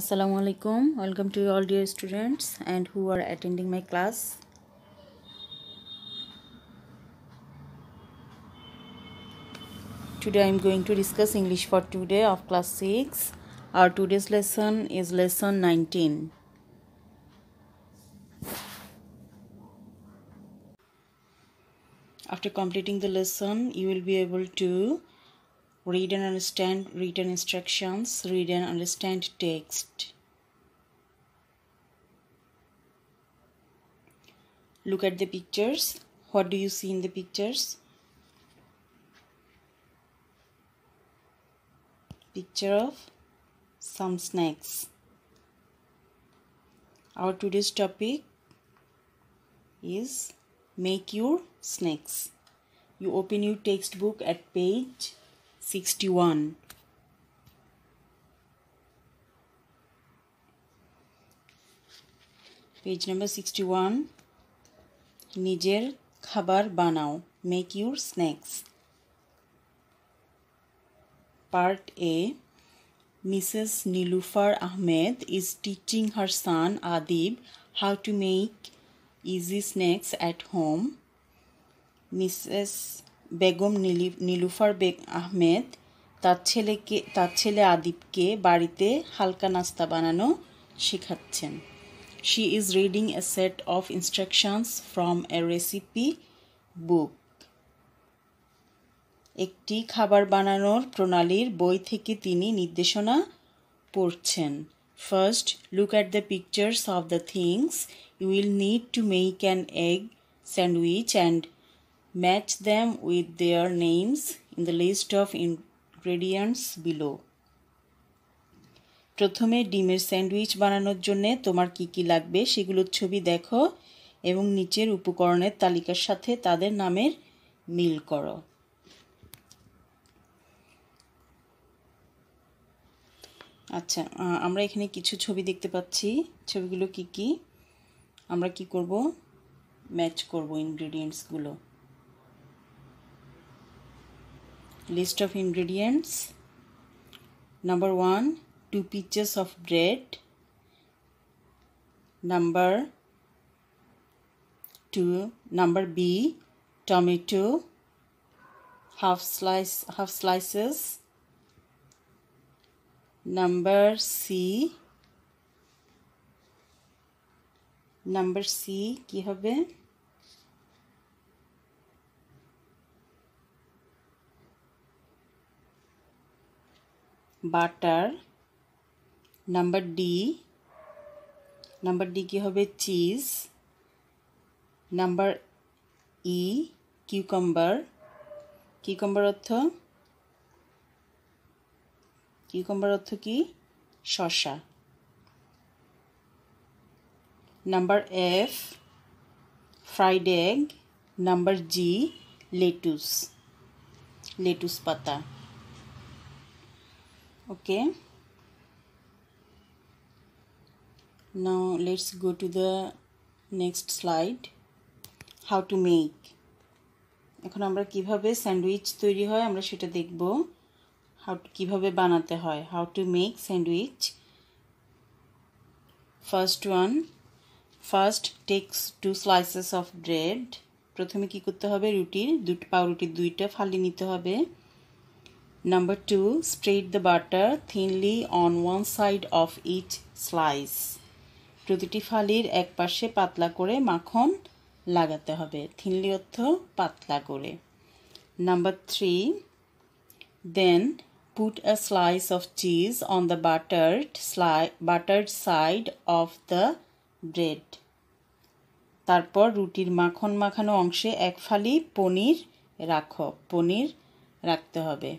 Assalamu alaikum. Welcome to all dear students and who are attending my class. Today I am going to discuss English for today of class 6. Our today's lesson is lesson 19. After completing the lesson, you will be able to read and understand written instructions, read and understand text. Look at the pictures. What do you see in the pictures? Picture of some snacks. Our today's topic is make your snacks. You open your textbook at page 61. Page number sixty one নিজের খাবার বানাও make your snacks part A Mrs Nilufar Ahmed is teaching her son Adib how to make easy snacks at home Mrs Begum Nilufar বেগ আহমেদ, তার ছেলেকে, তার ছেলে আদিবকে বাড়িতে হালকা নাস্তা বানানো শেখাচ্ছেন। She is reading a set of instructions from a recipe book একটি খাবার বানানোর প্রণালীর বই থেকে তিনি নির্দেশনা পড়ছেন। First look at the pictures of the things you will need to make an egg sandwich and Match them with their names in the list of ingredients below. প্রথমে ডিমের স্যান্ডউইচ বানানোর জন্য তোমার কি কি লাগবে সেগুলোর ছবি দেখো এবং নিচের উপকরণের তালিকার সাথে তাদের নামের মিল করো। আচ্ছা আমরা এখানে কিছু ছবি দেখতে পাচ্ছি। ছবিগুলো কি কি? আমরা কি করব? ম্যাচ করব ইনগ্রেডিয়েন্টসগুলো। list of ingredients number 1 2 pieces of bread number 2 number b tomato half slice half slices number c number c কি হবে Butter, number D number D কি হবে? Cheese, number E cucumber. Cucumber অর্থ? কিউকাম্বার অর্থ কি? শশা number F fried egg number G lettuce lettuce পাতা। Okay. Now, let's go to the next slide. How to make. এখন আমরা কীভাবে স্যান্ডউইচ তৈরি হয় আমরা সেটা দেখব। হাউ কীভাবে বানাতে হয়। How to make sandwich. First one first takes two slices of bread প্রথমে কি করতে হবে? রুটির দুটো পাউরুটির দুইটা ফালি নিতে হবে। Number 2. Spread the butter thinly on one side of each slice. প্রতিটি ফালির এক পাশে পাতলা করে মাখন লাগাতে হবে থিনলি অর্থ পাতলা করে number three then a slice of cheese on the buttered sly buttered side of the bread তারপর রুটির মাখন মাখানো অংশে এক ফালি পনির রাখো, পনির রাখতে হবে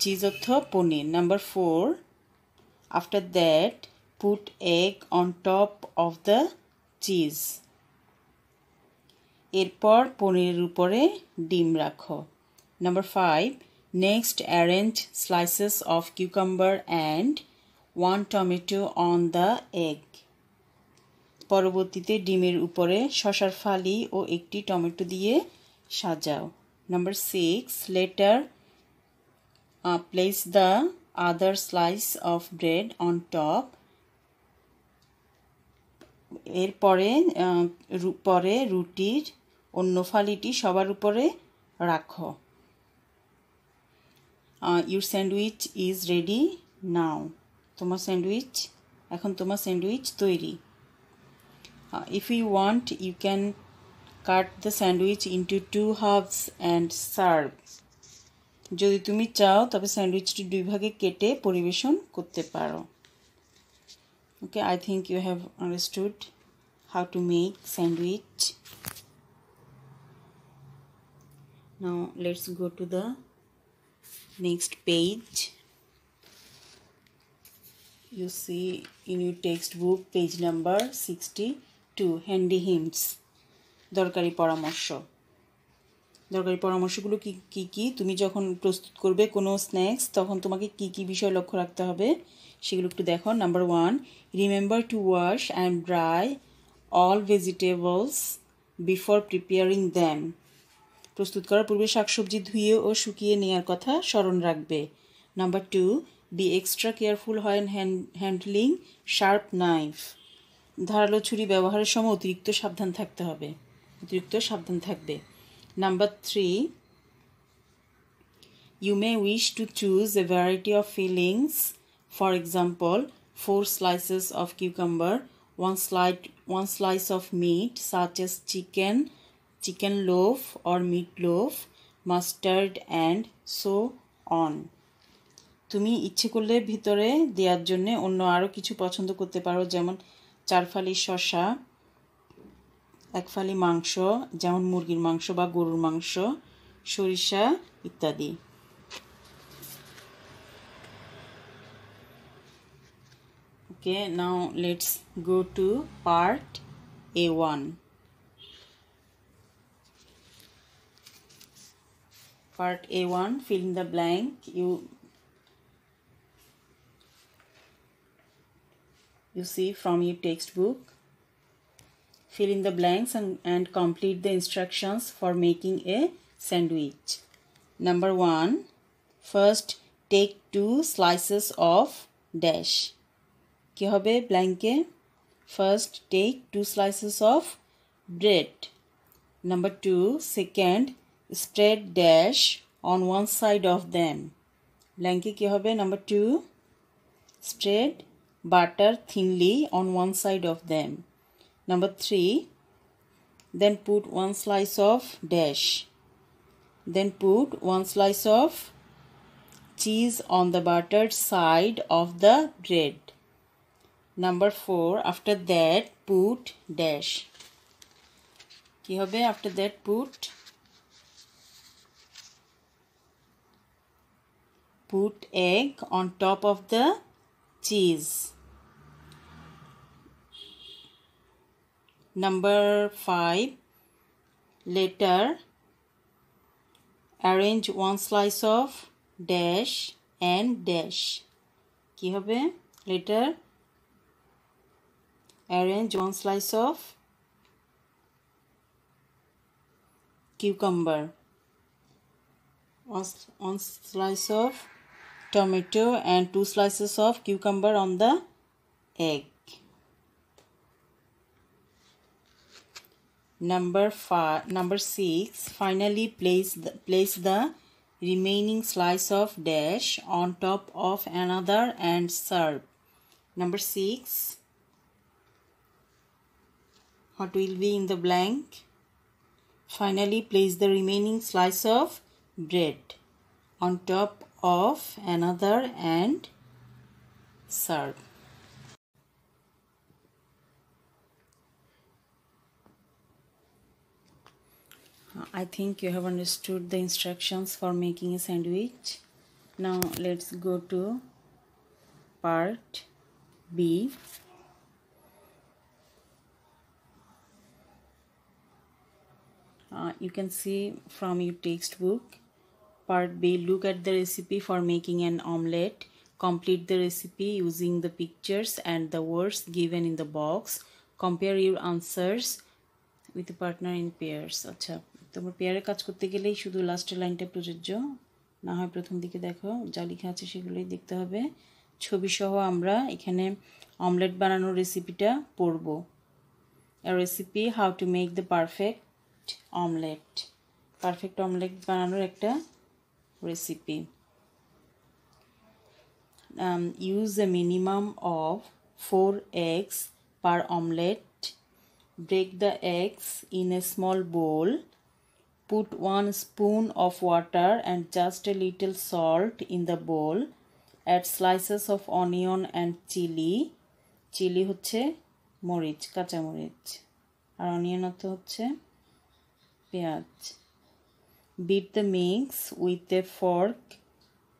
cheese অর্থ পনির number four after that put egg on top of the cheese এরপর পনিরের উপরে ডিম রাখো। Number five next arrange slices of cucumber and one tomato on the egg পরবর্তীতে ডিমের উপরে শশার ফালি ও একটি টমেটো দিয়ে সাজাও। Number six later uh, place the other slice of bread on top. এরপরে পরে রুটির অন্য ফালিটি সবার উপরে রাখো। Your sandwich is ready now তোমার স্যান্ডউইচ এখন তোমার স্যান্ডউইচ তৈরি। If you want you can cut the sandwich into two halves and serve যদি তুমি চাও, তবে স্যান্ডউইচটি দুই ভাগে কেটে পরিবেশন করতে পারো। Okay I think you have understood how to make sandwich now, let's go to the next page. You see in your textbook, page number 62 handy hints. দরকারি পরামর্শ। দরকারি পরামর্শগুলো কি কি কি? তুমি যখন প্রস্তুত করবে কোনো স্ন্যাক্স তখন তোমাকে কি কি বিষয় লক্ষ্য রাখতে হবে সেগুলো একটু দেখো। Number one remember to wash and dry all vegetables before preparing them প্রস্তুত করার পূর্বে শাকসবজি ধুয়ে ও শুকিয়ে নেওয়ার কথা স্মরণ রাখবে। Number two be extra careful হয় হ্যান্ডলিং শার্প নাইফ ধারালো ছুরি ব্যবহারের সময় অতিরিক্ত সাবধান থাকতে হবে। অতিরিক্ত সাবধান থাকবে। Number three you may wish to choose a variety of fillings for example four slices of cucumber one slide one slice of meat such as chicken chicken loaf or meat loaf, mustard and so on. তুমি ইচ্ছে করলে ভিতরে দেওয়ার জন্য অন্য আরও কিছু পছন্দ করতে পারো যেমন চারফালি শশা এক ফালি মাংস, যেমন মুরগির মাংস বা গরুর মাংস, সরিষা ইত্যাদি। Okay, now let's go to part A one. Part part A1 fill in the blank you you see from your textbook fill in the blanks and, and complete the instructions for making a sandwich number one first take two slices of dash কি হবে ব্ল্যাঙ্কে first take two slices of bread number two second spread dash on one side of them ব্ল্যাঙ্কে কী হবে number two spread butter thinly on one side of them number three then put one slice of dash then put one slice of cheese on the buttered side of the bread number four after that put dash কি হবে after that put put egg on top of the cheese. Number 5 later arrange one slice of dash and dash কি হবে later arrange one slice of cucumber one, one slice of tomato and two slices of cucumber on the egg. Number five, number six. Finally, place the, place the remaining slice of dash on top of another and serve. Number six. What will be in the blank? Finally, place the remaining slice of bread on top of another and serve. I think you have understood the instructions for making a sandwich. Now let's go to part B. Uh, you can see from your textbook part b look at the recipe for making an omelette complete the recipe using the pictures and the words given in the box compare your answers with partner in pairs acha তোমরা পেয়ারে কাজ করতে গেলেই শুধু লাস্টের লাইনটা প্রযোজ্য। না হয় প্রথম দিকে দেখো, যা লেখা আছে সেগুলোই দেখতে হবে। ছবি সহ আমরা এখানে অমলেট বানানোর রেসিপিটা পড়ব। Recipe how to make the perfect omelette perfect omelette বানানোর একটা recipe use a minimum of 4 eggs per omelette break the eggs in a small bowl put one spoon of water and just a little salt in the bowl add slices of onion and chili chili হচ্ছে মরিচ কাঁচা মরিচ আর onion হচ্ছে পেঁয়াজ beat the mix with a fork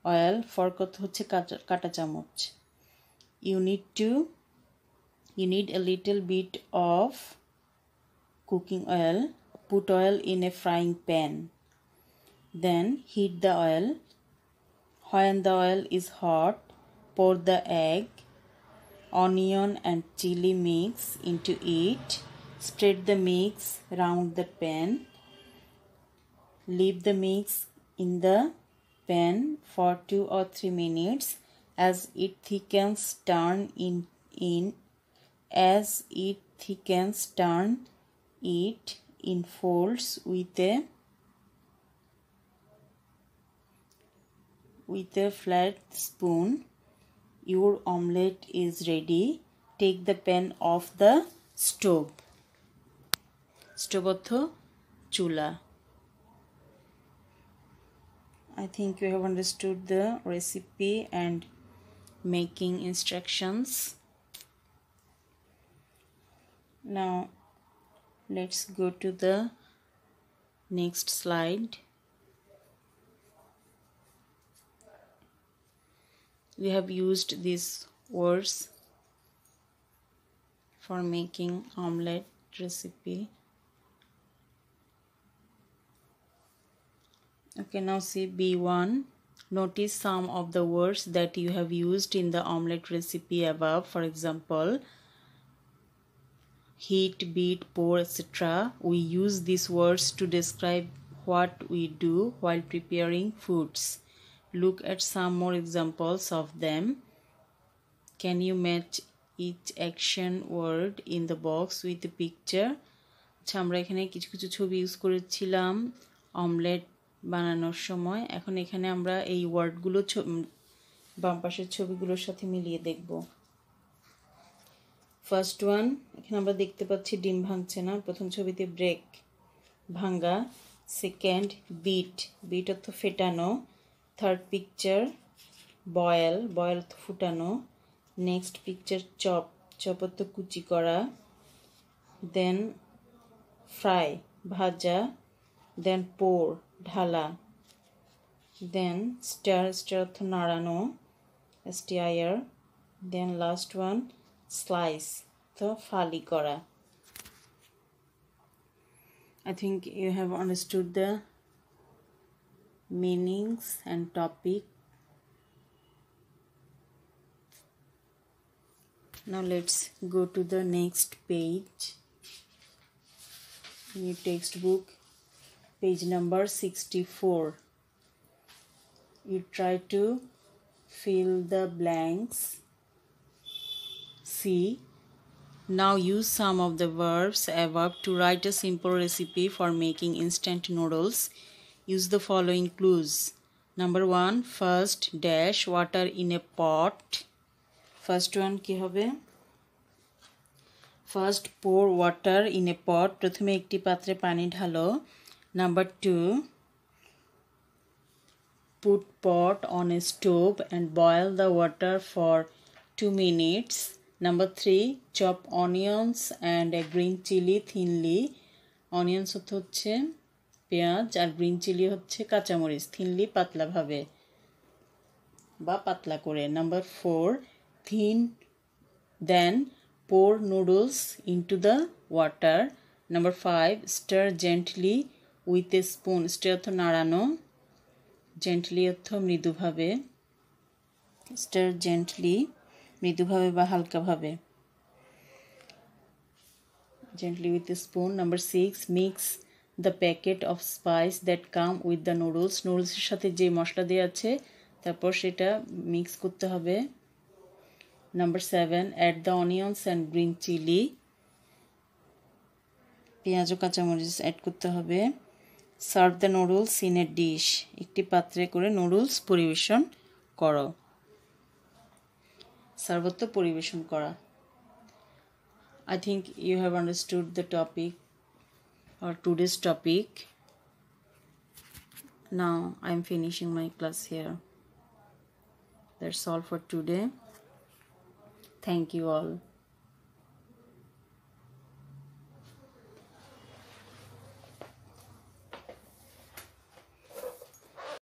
well fork হচ্ছে কাটা চামচ you need to you need a little bit of cooking oil put oil in a frying pan. Then heat the oil. When the oil is hot pour the egg onion and chili mix into it. Spread the mix round the pan. Leave the mix in the pan for 2 or 3 minutes as it thickens turn in in as it thickens turn it in folds with a with a flat spoon your omelette is ready take the pan off the stove stove অর্থ চুলা I think you have understood the recipe and making instructions now let's go to the next slide. We have used these words for making omelette recipe. Okay now see b1 notice some of the words that you have used in the omelette recipe above. For example heat, beat, pour, etc. We use these words to describe what we do while preparing foods. Look at some more examples of them. Can you match each action word in the box with the picture? আচ্ছা আমরা এখানে কিছু কিছু ছবি use করেছিলাম omelette বানানোর সময় এখন এখানে আমরা এই ওয়ার্ডগুলো বাম পাশের ছবিগুলোর সাথে মিলিয়ে দেখব ফার্স্ট ওয়ান এখানে আমরা দেখতে পাচ্ছি ডিম ভাঙছে না। প্রথম ছবিতে ব্রেক ভাঙ্গা। সেকেন্ড বিট বিট অর্থ ফেটানো। থার্ড পিকচার বয়েল বয়েল অর্থ ফুটানো। নেক্সট পিকচার চপ চপ অর্থ কুচি করা। দেন ফ্রাই ভাজা। দেন পোর ঢালা। দেন স্টার স্টার অর্থ নাড়ানো। টি then last one slice তো ফালি করা I think you have understood the meanings and topic now let's go to the next page new textbook page number 64 you try to fill the blanks See, now use some of the verbs above to write a simple recipe for making instant noodles. Use the following clues. Number one, first dash water in a pot. First one কি হবে first pour water in a pot প্রথমে একটি পাত্রে পানি ঢালো number two put pot on a stove and boil the water for two minutes Number three, chop onions and a green chili thinly. Onions হচ্ছে পেঁয়াজ আর green chilli হচ্ছে কাঁচামরিচ thinly পাতলাভাবে বা পাতলা করে। Number four thin then pour noodles into the water number five stir gently with a spoon stir অর্থ নাড়ানো gently অর্থ মৃদুভাবে স্টার জেন্টলি মৃদুভাবে বা হালকাভাবে। With a spoon, number 6 mix the packet of spice that come with the noodles নুডলসের সাথে যে মশলা দেওয়া আছে, তারপর সেটা মিক্স করতে হবে। Number seven add the onions and green chili পেঁয়াজ ও কাঁচামরিচ অ্যাড করতে হবে। Serve the noodles in a dish একটি পাত্রে করে নুডলস পরিবেশন করো। সর্বত্র পরিবেশন করা I think you have understood the topic or today's topic. Now I'm finishing my class here. That's all for today. Thank you all.